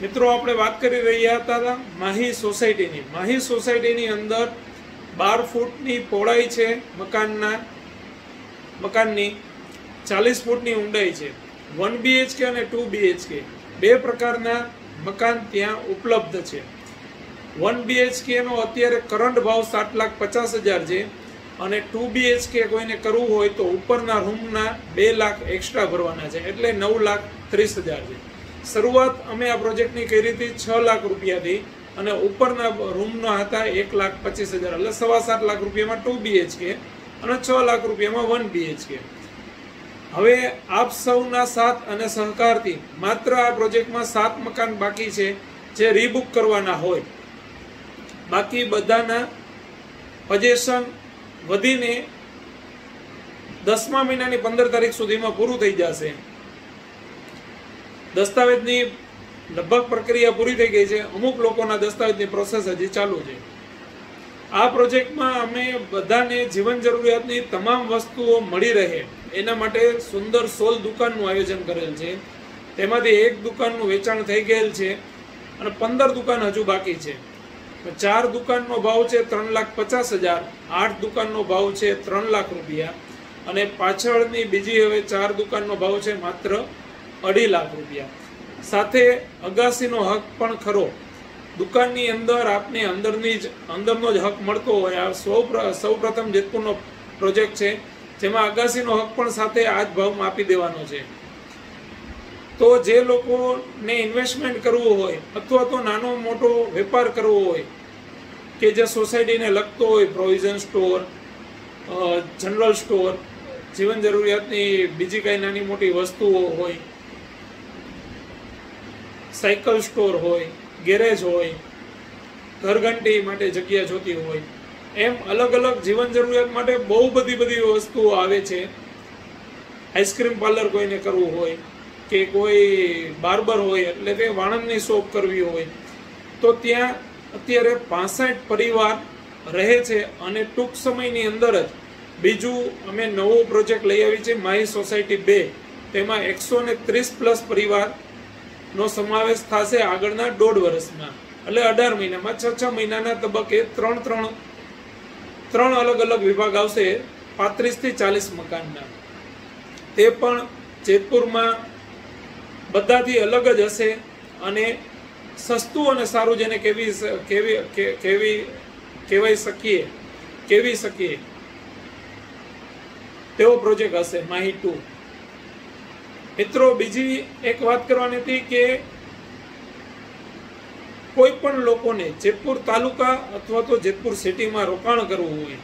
મિત્રો, આપણે વાત કરી રહ્યા હતા માહી સોસાયટીની. માહી સોસાયટીની અંદર બાર ફૂટની પહોળાઈ છે, મકાનના મકાનની ચાલીસ ફૂટની ઊંડાઈ છે. વન બીએચકે અને ટુ બીએચકે બે પ્રકારના મકાન ત્યાં ઉપલબ્ધ છે. વન બીએચકેનો અત્યારે કરંટ ભાવ સાત લાખ પચાસ હજાર છે અને ટુ બીએચકે કોઈને કરવું હોય તો ઉપરના રૂમના બે લાખ એક્સ્ટ્રા ભરવાના છે. એટલે નવ લાખ ત્રીસ હજાર છે. શરૂઆત અમે આ પ્રોજેક્ટની કરી હતી છ લાખ રૂપિયાથી અને ઉપરના રૂમના હતા એક લાખ પચીસ હજાર. એટલે સવા સાત લાખ રૂપિયામાં ટુ બીએચકે અને છ લાખ રૂપિયામાં વન બીએચકે હવે આપ સૌના સાથ અને સહકારથી માત્ર આ પ્રોજેક્ટમાં સાત મકાન બાકી છે જે રીબુક કરવાના હોય. બાકી બધાના પજેશન વધીને દસમા મહિનાની પંદર તારીખ સુધીમાં પૂરું થઈ જશે. દસ્તાવેજની લગભગ પ્રક્રિયા પૂરી થઈ ગઈ છે. અમુક લોકોના દસ્તાવેજની પ્રોસેસ હજી ચાલુ છે. આ પ્રોજેક્ટમાં અમે બધાને જીવન જરૂરિયાતની તમામ વસ્તુઓ મળી રહે. એના માટે સુંદર સોલ દુકાનનું આયોજન કરેલ છે. તેમાંથી એક દુકાનનું વેચાણ થઈ ગયેલ છે અને પંદર દુકાન હજુ બાકી છે. ચાર દુકાનનો ભાવ છે ત્રણ લાખ પચાસ હજાર, આઠ દુકાનનો ભાવ છે ત્રણ લાખ રૂપિયા અને પાછળની બીજી હવે ચાર દુકાનનો ભાવ છે માત્ર અઢી લાખ રૂપિયા. સાથે અગાસીનો હક પણ ખરો. દુકાનની અંદર આપને અંદરની જ અંદરનો જ હક મળતો હોય. આ સૌ સૌ પ્રથમ જેતપુરનો પ્રોજેક્ટ છે. જેમાં અગાસીનો હક પણ સાથે આ જ ભાવમાં આપી દેવાનો છે. તો જે લોકોને ઇન્વેસ્ટમેન્ટ કરવું હોય અથવા તો નાનો મોટો વેપાર કરવો હોય કે જે સોસાયટીને લગતો હોય પ્રોવિઝન સ્ટોર જનરલ સ્ટોર જીવન જરૂરિયાતની બીજી કાંઈ નાની મોટી વસ્તુઓ હોય સાયકલ સ્ટોર હોય, ગેરેજ હોય, ઘરઘંટી માટે જગ્યા જોતી હોય, એમ અલગ અલગ જીવન જરૂરિયાત માટે બહુ બધી બધી વસ્તુઓ આવે છે. આઈસ્ક્રીમ પાર્લર કોઈને કરવું હોય કે કોઈ બાર્બર હોય, એટલે કે વાણંદની શોપ કરવી હોય, તો ત્યાં અત્યારે પાસઠ પરિવાર રહે છે અને ટૂંક સમયની અંદર જ બીજું અમે નવો પ્રોજેક્ટ લઈ આવી છે માય સોસાયટી બે. તેમાં એકસો ને ત્રીસ પ્લસ પરિવારનો સમાવેશ થશે આગળના દોઢ વર્ષમાં. એટલે અઢાર મહિનામાં છ છ મહિનાના તબક્કે ત્રણ ત્રણ ત્રણ અલગ અલગ વિભાગ આવશે પાંત્રીસથી ચાલીસ મકાનના. તે પણ જેતપુરમાં બધાથી અલગ જ હશે અને સસ્તું અને સારું જેને કેવી કેવી કેવી કહેવાય શકીએ કેવી શકીએ. તેવો પ્રોજેક્ટ હશે માહી ટુ. મિત્રો, બીજી એક વાત કરવાની હતી કે કોઈ પણ લોકોને જેતપુર તાલુકા અથવા તો જેતપુર સિટીમાં રોકાણ કરવું હોય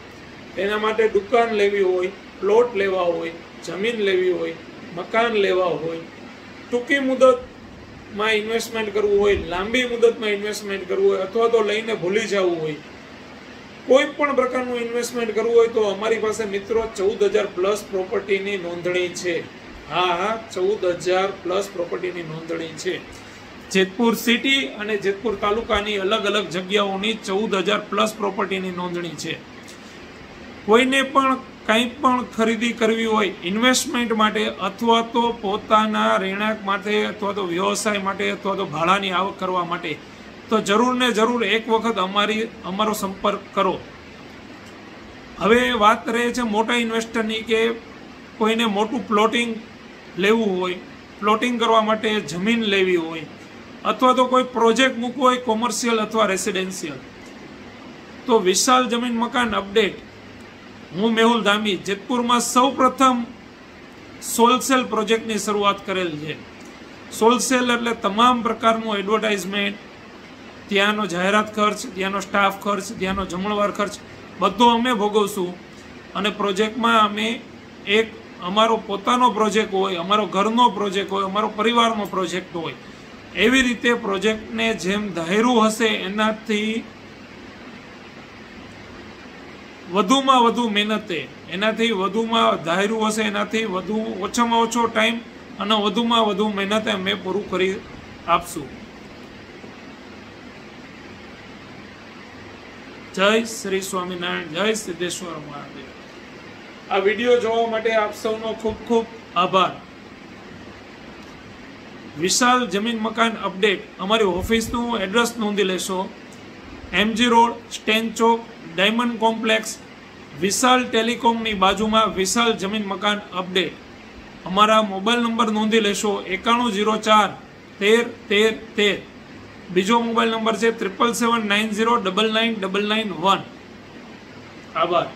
એના માટે દુકાન લેવી હોય, પ્લોટ લેવા હોય, જમીન લેવી હોય, મકાન લેવા હોય, ટૂંકી મુદતમાં ઇન્વેસ્ટમેન્ટ કરવું હોય, લાંબી મુદતમાં ઇન્વેસ્ટમેન્ટ કરવું હોય અથવા તો લઈને ભૂલી જવું હોય કોઈ પણ પ્રકારનું ઇન્વેસ્ટમેન્ટ કરવું હોય તો અમારી પાસે મિત્રો ચૌદ હજાર પ્લસ પ્રોપર્ટીની નોંધણી છે. હા હા ચૌદ હજાર પ્લસ પ્રોપર્ટીની નોંધણી છે. જેતપુર સિટી અને જેતપુર તાલુકાની અલગ અલગ જગ્યાઓની ચૌદ હજાર પ્લસ પ્રોપર્ટીની નોંધણી છે. કોઈને પણ કંઈ પણ ખરીદી કરવી હોય, ઇન્વેસ્ટમેન્ટ માટે અથવા તો પોતાના રહેણાંક માટે અથવા તો વ્યવસાય માટે અથવા તો ભાડાની આવક કરવા માટે, તો જરૂર ને જરૂર એક વખત અમારી, અમારો સંપર્ક કરો. હવે વાત રહે છે મોટા ઇન્વેસ્ટરની કે કોઈને મોટું પ્લોટિંગ લેવું હોય પ્લોટિંગ કરવા માટે જમીન લેવી હોય, અથવા તો કોઈ પ્રોજેક્ટ મૂકવો હોય કોમર્શિયલ અથવા રેસિડેન્શિયલ તો વિશાલ જમીન મકાન અપડેટ હું મેહુલ ધામી, જેતપુરમાં સૌ પ્રથમ સોલસેલ પ્રોજેક્ટની શરૂઆત કરેલ છે. સોલસેલ એટલે તમામ પ્રકારનું એડવર્ટાઇઝમેન્ટ ત્યાંનો જાહેરાત ખર્ચ, ત્યાંનો સ્ટાફ ખર્ચ, ત્યાંનો જમણવાર ખર્ચ, બધો અમે ભોગવશું. અને પ્રોજેક્ટમાં અમે એક અમારો પોતાનો પ્રોજેક્ટ હોય, અમારો ઘરનો પ્રોજેક્ટ હોય, અમારો પરિવારનો પ્રોજેક્ટ હોય, એવી રીતે પ્રોજેક્ટને જેમ ધાર્યું હશે, એનાથી વધુમાં વધુ મહેનતે, એનાથી વધુમાં ધાર્યું હશે, એનાથી વધુ ઓછામાં ઓછો ટાઈમ અને વધુમાં વધુ મહેનતે અમે પૂરું કરી આપશું. જય શ્રી સ્વામિનારાયણ, જય સિદ્ધેશ્વર મહાદેવ. આ વીડિયો જોવા માટે આપ સૌનો ખૂબ ખૂબ આભાર. વિશાલ જમીન મકાન અપડેટ. અમારી ઓફિસનું એડ્રેસ નોંધી લેશો. એમજી રોડ, સ્ટેન ચોક, ડાયમંડ કોમ્પ્લેક્સ. વિશાલ ટેલિકોમની બાજુમાં વિશાલ જમીન મકાન અપડેટ. અમારા મોબાઈલ નંબર નોંધી લેશો. એકાણું જીરો ચાર, તેર તેર તેર. બીજો મોબાઈલ નંબર છે triple seven nine zero double nine double nine one. આભાર.